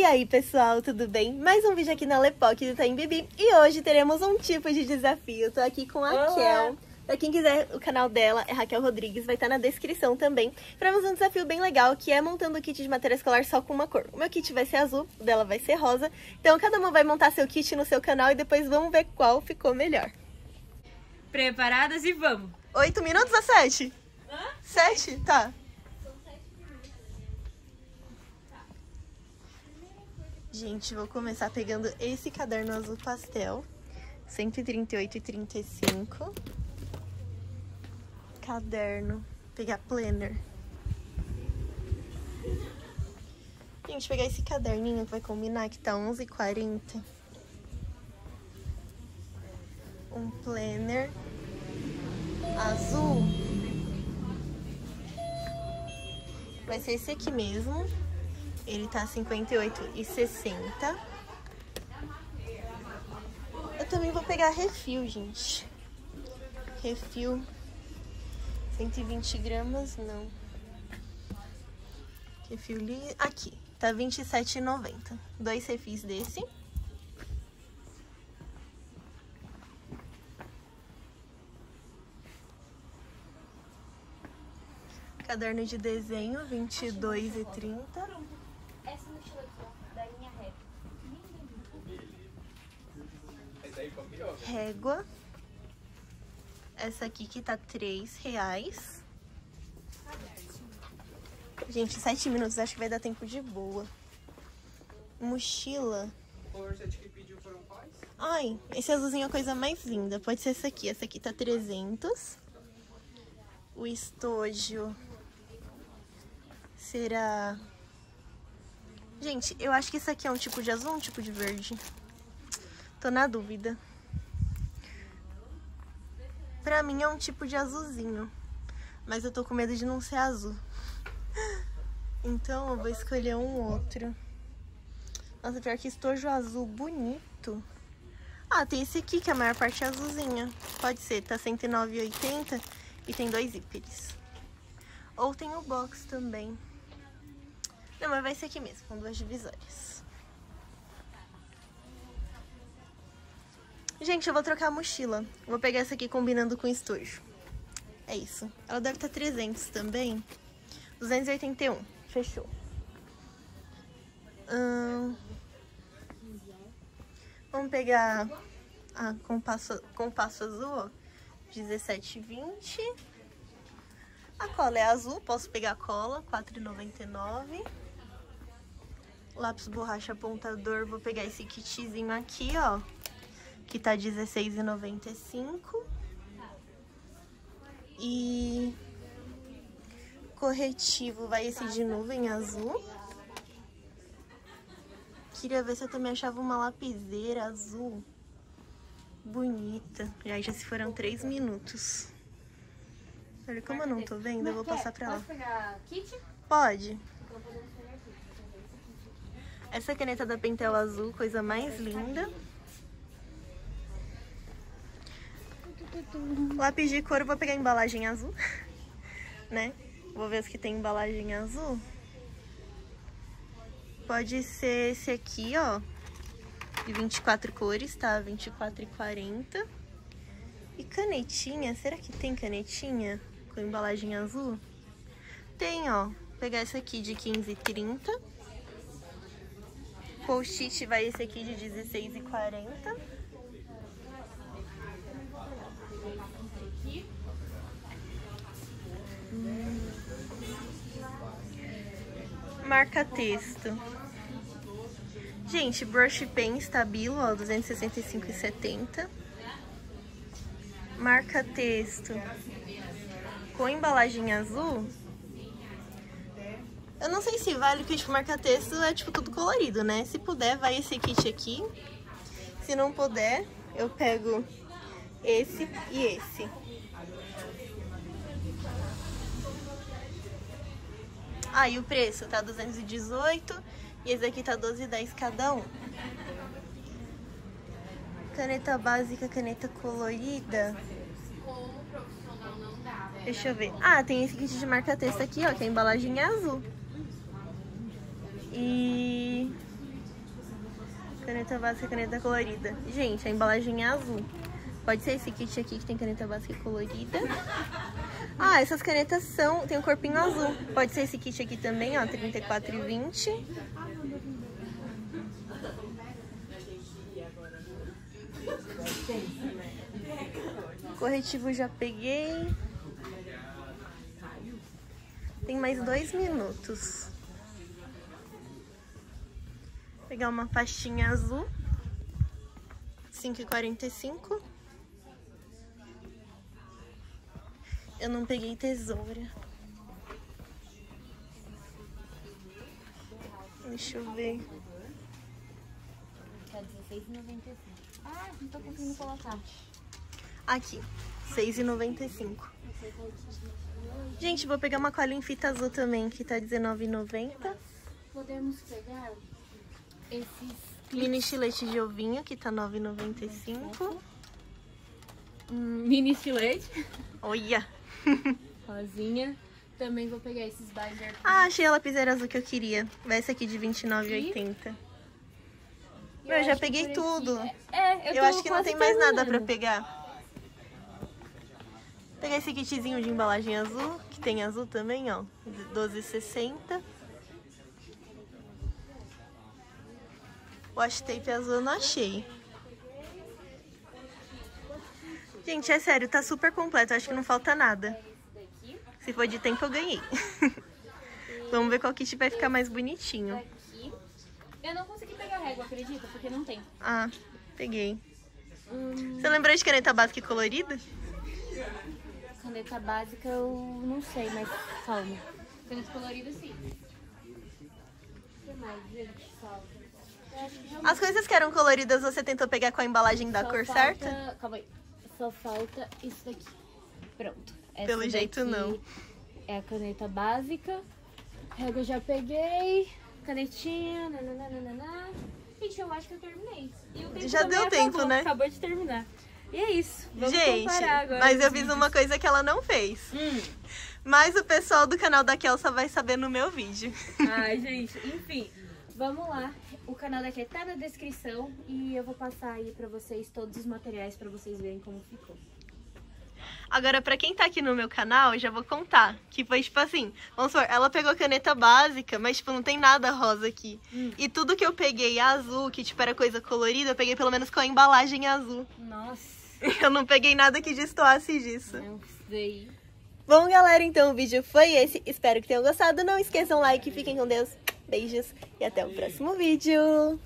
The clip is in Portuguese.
E aí pessoal, tudo bem? Mais um vídeo aqui na Lepoc do Taim Bibi e hoje teremos um tipo de desafio. Tô aqui com a Raquel. Pra quem quiser, o canal dela é Raquel Rodrigues, vai estar tá na descrição também. Faremos um desafio bem legal, que é montando o kit de matéria escolar só com uma cor. O meu kit vai ser azul, o dela vai ser rosa. Então cada uma vai montar seu kit no seu canal e depois vamos ver qual ficou melhor. Preparadas e vamos! Oito minutos a sete? Hã? Sete? Tá. Gente, vou começar pegando esse caderno azul pastel. 138,35. Caderno. Pegar planner. Gente, pegar esse caderninho que vai combinar, que tá 11,40. Um planner azul. Vai ser esse aqui mesmo. Ele tá 58 e 60. Eu também vou pegar refil, gente. Refil. 120 gramas, não. Refil li... Aqui, tá 27,90. Dois refis desse. Caderno de desenho, 22 e 30. Essa mochila aqui, ó, da linha régua. Essa aqui que tá 3 reais. Gente, 7 minutos, acho que vai dar tempo de boa. Mochila. Ai, esse azulzinho é a coisa mais linda. Pode ser essa aqui. Essa aqui tá 300. O estojo será... Gente, eu acho que isso aqui é um tipo de azul um tipo de verde? Tô na dúvida. Pra mim é um tipo de azulzinho. Mas eu tô com medo de não ser azul. Então eu vou escolher um outro. Nossa, pior que estojo azul bonito. Ah, tem esse aqui que a maior parte é azulzinha. Pode ser, tá R$109,80 e tem dois íperes. Ou tem o box também. Não, mas vai ser aqui mesmo, com duas divisórias. Gente, eu vou trocar a mochila. Vou pegar essa aqui combinando com o estojo. É isso. Ela deve estar 300 também. 281. Fechou. Hum... Vamos pegar a compasso, compasso azul, ó. 17,20. A cola é azul, posso pegar a cola, 4,99 lápis borracha apontador, vou pegar esse kitzinho aqui, ó, que tá R$16,95. E corretivo vai esse de nuvem azul. Queria ver se eu também achava uma lapiseira azul bonita. E aí já se foram três minutos. Olha, como eu não tô vendo, eu vou passar pra lá. Pode pegar kit? Pode. Essa caneta da Pentel azul, coisa mais linda. Lápis de cor, vou pegar embalagem azul, né? Vou ver que tem embalagem azul. Pode ser esse aqui, ó, de 24 cores, tá? 24 e 40. E canetinha, será que tem canetinha com embalagem azul? Tem, ó. Vou pegar essa aqui de 15 e 30. Post-it vai esse aqui de R$16,40. Marca texto. Gente, brush pen estabilo, ó, 265,70. Marca texto com embalagem azul, eu não sei se vale, porque, tipo, marca-texto é, tipo, tudo colorido, né? Se puder, vai esse kit aqui. Se não puder, eu pego esse e esse. Ah, e o preço tá 218 e esse aqui tá 12,10 cada um. Caneta básica, caneta colorida. Deixa eu ver. Ah, tem esse kit de marca-texto aqui, ó, que a embalagem é azul. E caneta básica caneta colorida. Gente, a embalagem é azul. Pode ser esse kit aqui que tem caneta básica colorida. Ah, essas canetas são... Tem um corpinho azul. Pode ser esse kit aqui também, ó. 34,20. Corretivo já peguei. Tem mais dois minutos. Vou pegar uma pastinha azul. 5,45. Eu não peguei tesoura. Deixa eu ver. Tá 16,95. Ah, não tô conseguindo colocar. Aqui, 6,95. Gente, vou pegar uma cola em fita azul também, que tá R$19,90. Podemos pegar esses Mini estilete de ovinho, que tá R$9,95. hum, mini estilete. Olha! Rosinha. Também vou pegar esses binder. Ah, achei a lapiseira azul que eu queria. Vai essa aqui de R$29,80. Meu, eu já peguei tudo. aqui- É, eu, Eu acho que não tem mais nada pra pegar. Vou pegar esse kitzinho de embalagem azul, que tem azul também, ó. R$12,60. Washi tape azul eu não achei. Gente, é sério, tá super completo. Acho que não falta nada. Se for de tempo, eu ganhei. Vamos ver qual kit vai ficar mais bonitinho. Eu não consegui pegar régua, acredita? Porque não tem. Ah, peguei. Hum, Você lembrou de caneta básica e colorida? caneta básica eu não sei, mas calma. Caneta colorida sim. O que mais, gente? As coisas que eram coloridas você tentou pegar com a embalagem da só cor falta- certa? Calma aí. Só falta isso daqui. Pronto. Essa Pelo jeito, não. É a caneta básica. Régua já peguei. Canetinha. Nananana. Gente, eu acho que eu terminei. E Já deu tempo, acabou, né? Acabou de terminar. E é isso. Vamos Gente, comparar agora. mas eu fiz uma coisa que ela não fez. Hum. Mas o pessoal do canal da Kelsa vai saber no meu vídeo. Ai, gente, enfim. Vamos lá. O canal daqui tá na descrição e eu vou passar aí pra vocês todos os materiais pra vocês verem como ficou. Agora, pra quem tá aqui no meu canal, eu já vou contar. Que foi tipo assim, vamos supor, ela pegou caneta básica, mas tipo, não tem nada rosa aqui. Hum. E tudo que eu peguei azul, que tipo era coisa colorida, eu peguei pelo menos com a embalagem azul. Nossa, Eu não peguei nada que destoasse disso. não sei. Bom, galera, então o vídeo foi esse. Espero que tenham gostado. Não esqueçam o like, fiquem com Deus. Beijos e até o próximo vídeo.